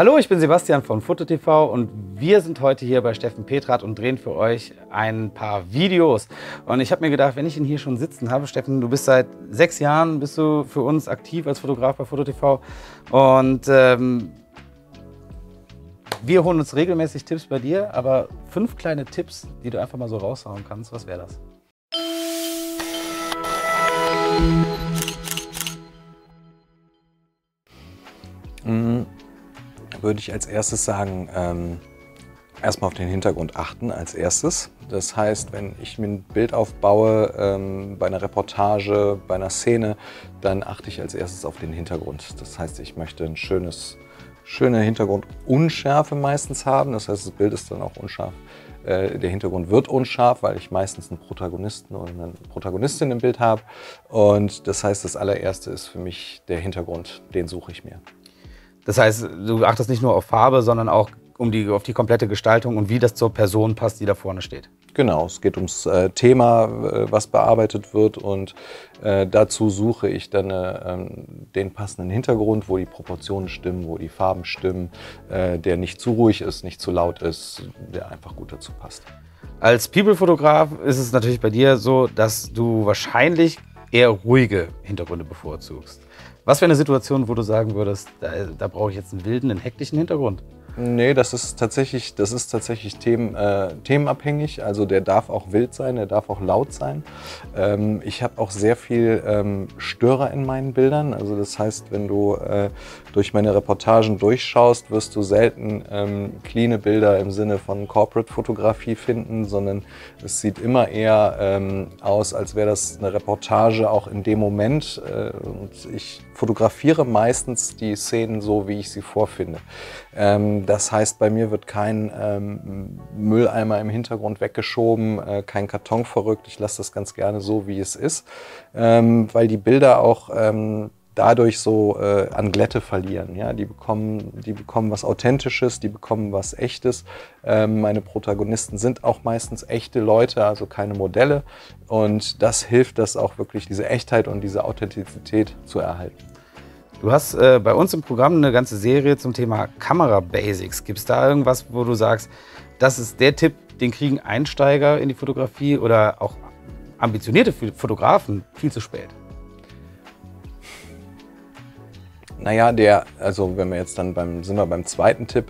Hallo, ich bin Sebastian von FotoTV und wir sind heute hier bei Steffen Petrat und drehen für euch ein paar Videos. Und ich habe mir gedacht, wenn ich ihn hier schon sitzen habe, Steffen, du bist seit sechs Jahren bist du für uns aktiv als Fotograf bei FotoTV und ähm, wir holen uns regelmäßig Tipps bei dir, aber fünf kleine Tipps, die du einfach mal so raushauen kannst, was wäre das? Mhm würde ich als erstes sagen, ähm, erstmal auf den Hintergrund achten als erstes. Das heißt, wenn ich mir ein Bild aufbaue ähm, bei einer Reportage, bei einer Szene, dann achte ich als erstes auf den Hintergrund. Das heißt, ich möchte ein schönes, schöne Hintergrundunschärfe meistens haben. Das heißt, das Bild ist dann auch unscharf. Äh, der Hintergrund wird unscharf, weil ich meistens einen Protagonisten oder eine Protagonistin im Bild habe. Und das heißt, das allererste ist für mich der Hintergrund. Den suche ich mir. Das heißt, du achtest nicht nur auf Farbe, sondern auch um die, auf die komplette Gestaltung und wie das zur Person passt, die da vorne steht. Genau, es geht ums äh, Thema, äh, was bearbeitet wird und äh, dazu suche ich dann äh, ähm, den passenden Hintergrund, wo die Proportionen stimmen, wo die Farben stimmen, äh, der nicht zu ruhig ist, nicht zu laut ist, der einfach gut dazu passt. Als People-Fotograf ist es natürlich bei dir so, dass du wahrscheinlich eher ruhige Hintergründe bevorzugst. Was wäre eine Situation, wo du sagen würdest, da, da brauche ich jetzt einen wilden, einen hektischen Hintergrund? Nee, das ist tatsächlich, das ist tatsächlich Themen, äh, themenabhängig. Also der darf auch wild sein, der darf auch laut sein. Ähm, ich habe auch sehr viel ähm, Störer in meinen Bildern. Also das heißt, wenn du äh, durch meine Reportagen durchschaust, wirst du selten ähm, cleane Bilder im Sinne von Corporate-Fotografie finden, sondern es sieht immer eher ähm, aus, als wäre das eine Reportage auch in dem Moment. Äh, und ich fotografiere meistens die Szenen so, wie ich sie vorfinde. Ähm, das heißt, bei mir wird kein ähm, Mülleimer im Hintergrund weggeschoben, äh, kein Karton verrückt. Ich lasse das ganz gerne so, wie es ist, ähm, weil die Bilder auch ähm, dadurch so äh, an Glätte verlieren. Ja? Die, bekommen, die bekommen was Authentisches, die bekommen was Echtes. Ähm, meine Protagonisten sind auch meistens echte Leute, also keine Modelle. Und das hilft, das auch wirklich diese Echtheit und diese Authentizität zu erhalten. Du hast äh, bei uns im Programm eine ganze Serie zum Thema Kamera-Basics. Gibt es da irgendwas, wo du sagst, das ist der Tipp, den kriegen Einsteiger in die Fotografie oder auch ambitionierte Fotografen viel zu spät? Naja, der, also wenn wir jetzt dann beim, sind wir beim zweiten Tipp,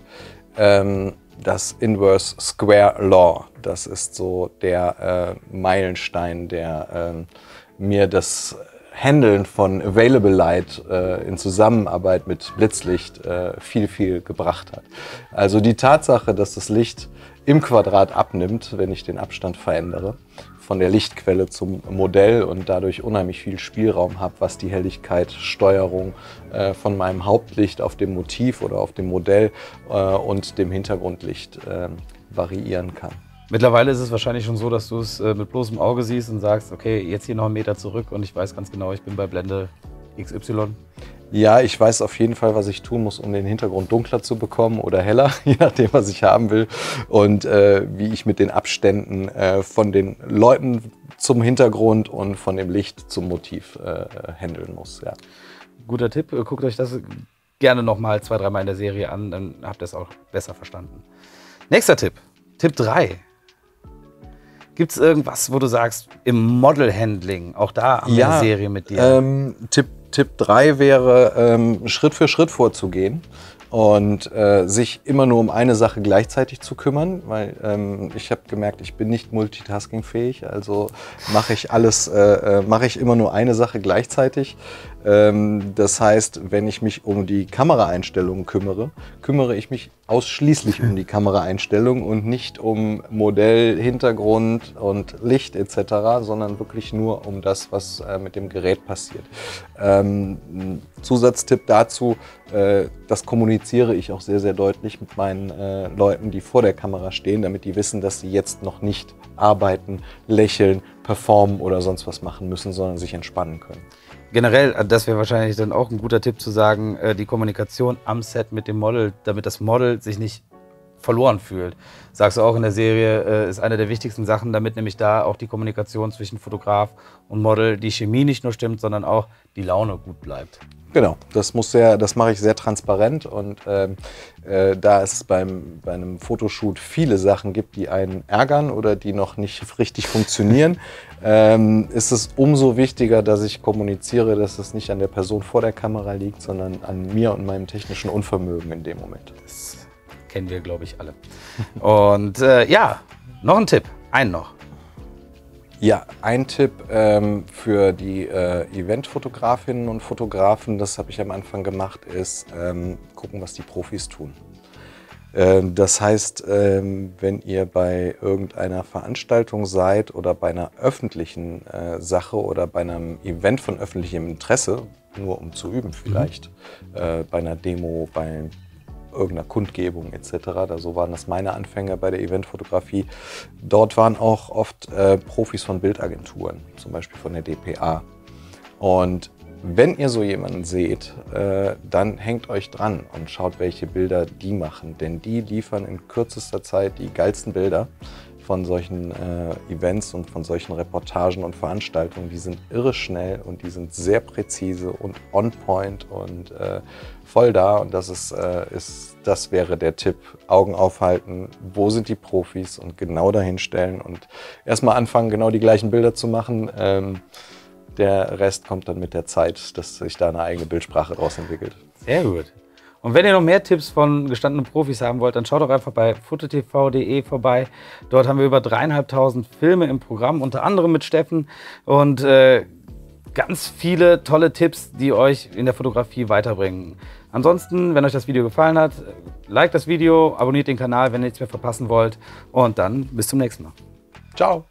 ähm, das Inverse Square Law. Das ist so der äh, Meilenstein, der äh, mir das Handeln von Available Light äh, in Zusammenarbeit mit Blitzlicht äh, viel, viel gebracht hat. Also die Tatsache, dass das Licht im Quadrat abnimmt, wenn ich den Abstand verändere, von der Lichtquelle zum Modell und dadurch unheimlich viel Spielraum habe, was die Helligkeitssteuerung äh, von meinem Hauptlicht auf dem Motiv oder auf dem Modell äh, und dem Hintergrundlicht äh, variieren kann. Mittlerweile ist es wahrscheinlich schon so, dass du es äh, mit bloßem Auge siehst und sagst, okay, jetzt hier noch einen Meter zurück und ich weiß ganz genau, ich bin bei Blende XY. Ja, ich weiß auf jeden Fall, was ich tun muss, um den Hintergrund dunkler zu bekommen oder heller, je nachdem, was ich haben will. Und äh, wie ich mit den Abständen äh, von den Leuten zum Hintergrund und von dem Licht zum Motiv äh, handeln muss. Ja. Guter Tipp, guckt euch das gerne nochmal zwei, dreimal in der Serie an, dann habt ihr es auch besser verstanden. Nächster Tipp, Tipp 3. Gibt es irgendwas, wo du sagst, im Model-Handling, auch da haben wir eine Serie mit dir? Ähm, Tipp, Tipp 3 wäre, ähm, Schritt für Schritt vorzugehen und äh, sich immer nur um eine Sache gleichzeitig zu kümmern, weil ähm, ich habe gemerkt, ich bin nicht multitaskingfähig, also mache ich alles, äh, äh mache ich immer nur eine Sache gleichzeitig. Ähm, das heißt, wenn ich mich um die Kameraeinstellungen kümmere, kümmere ich mich ausschließlich um die Kameraeinstellungen und nicht um Modell, Hintergrund und Licht etc., sondern wirklich nur um das, was äh, mit dem Gerät passiert. Ähm, Zusatztipp dazu, äh, das kommuniziere ich auch sehr, sehr deutlich mit meinen äh, Leuten, die vor der Kamera stehen, damit die wissen, dass sie jetzt noch nicht arbeiten, lächeln, performen oder sonst was machen müssen, sondern sich entspannen können generell, äh, das wäre wahrscheinlich dann auch ein guter Tipp zu sagen, äh, die Kommunikation am Set mit dem Model, damit das Model sich nicht verloren fühlt. Sagst du auch in der Serie, äh, ist eine der wichtigsten Sachen, damit nämlich da auch die Kommunikation zwischen Fotograf und Model, die Chemie nicht nur stimmt, sondern auch die Laune gut bleibt. Genau, das muss sehr, das mache ich sehr transparent und ähm, äh, da es beim, bei einem Fotoshoot viele Sachen gibt, die einen ärgern oder die noch nicht richtig funktionieren, ähm, ist es umso wichtiger, dass ich kommuniziere, dass es nicht an der Person vor der Kamera liegt, sondern an mir und meinem technischen Unvermögen in dem Moment. Das kennen wir, glaube ich, alle. Und äh, ja, noch ein Tipp, einen noch. Ja, ein Tipp ähm, für die äh, Eventfotografinnen und Fotografen, das habe ich am Anfang gemacht, ist ähm, gucken, was die Profis tun. Ähm, das heißt, ähm, wenn ihr bei irgendeiner Veranstaltung seid oder bei einer öffentlichen äh, Sache oder bei einem Event von öffentlichem Interesse, nur um zu üben vielleicht, mhm. äh, bei einer Demo, bei irgendeiner Kundgebung etc. Da so waren das meine Anfänge bei der Eventfotografie. Dort waren auch oft äh, Profis von Bildagenturen, zum Beispiel von der DPA. Und wenn ihr so jemanden seht, äh, dann hängt euch dran und schaut, welche Bilder die machen. Denn die liefern in kürzester Zeit die geilsten Bilder von solchen äh, Events und von solchen Reportagen und Veranstaltungen. Die sind irre schnell und die sind sehr präzise und on point und äh, voll da. Und das ist, äh, ist, das wäre der Tipp. Augen aufhalten, wo sind die Profis und genau dahin stellen und erstmal anfangen, genau die gleichen Bilder zu machen. Ähm, der Rest kommt dann mit der Zeit, dass sich da eine eigene Bildsprache draus entwickelt. Sehr gut. Und wenn ihr noch mehr Tipps von gestandenen Profis haben wollt, dann schaut doch einfach bei fototv.de vorbei. Dort haben wir über dreieinhalbtausend Filme im Programm, unter anderem mit Steffen und äh, ganz viele tolle Tipps, die euch in der Fotografie weiterbringen. Ansonsten, wenn euch das Video gefallen hat, liked das Video, abonniert den Kanal, wenn ihr nichts mehr verpassen wollt und dann bis zum nächsten Mal. Ciao.